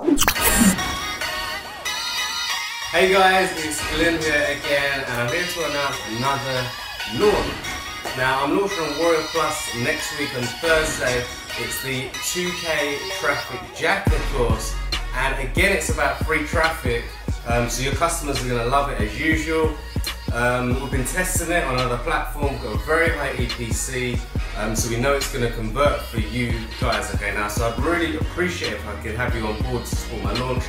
Hey guys, it's Glenn here again and I'm here to announce another launch. Now I'm launching Warrior Plus next week on Thursday. It's the 2K Traffic Jacker course and again it's about free traffic um, so your customers are going to love it as usual. Um, we've been testing it on other platforms, got a very high EPC, um, so we know it's going to convert for you guys. Okay, now, so I'd really appreciate if I could have you on board to support my launch.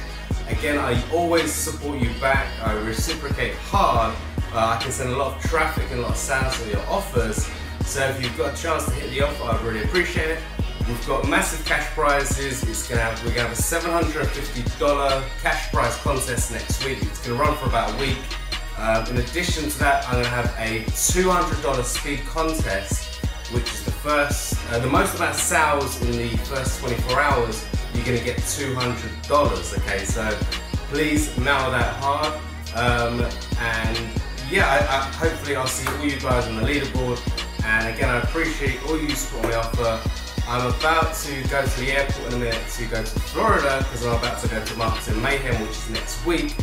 Again, I always support you back. I reciprocate hard. Uh, I can send a lot of traffic and a lot of sales to your offers. So if you've got a chance to hit the offer, I'd really appreciate it. We've got massive cash prizes. It's gonna have, we're gonna have a $750 cash prize contest next week. It's gonna run for about a week. Uh, in addition to that, I'm gonna have a $200 speed contest, which is the first, uh, the most amount of sales in the first 24 hours. You're gonna get $200. Okay, so please mail that hard. Um, and yeah, I, I, hopefully I'll see all you guys on the leaderboard. And again, I appreciate all you support my offer. I'm about to go to the airport in a minute to go to Florida because I'm about to go to Marketing Mayhem, which is next week.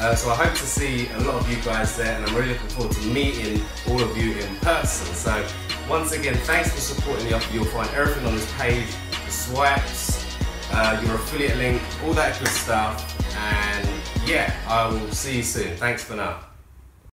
Uh, so I hope to see a lot of you guys there and I'm really looking forward to meeting all of you in person. So once again, thanks for supporting the offer. You'll find everything on this page, the swipes, uh, your affiliate link, all that good stuff. And yeah, I will see you soon. Thanks for now.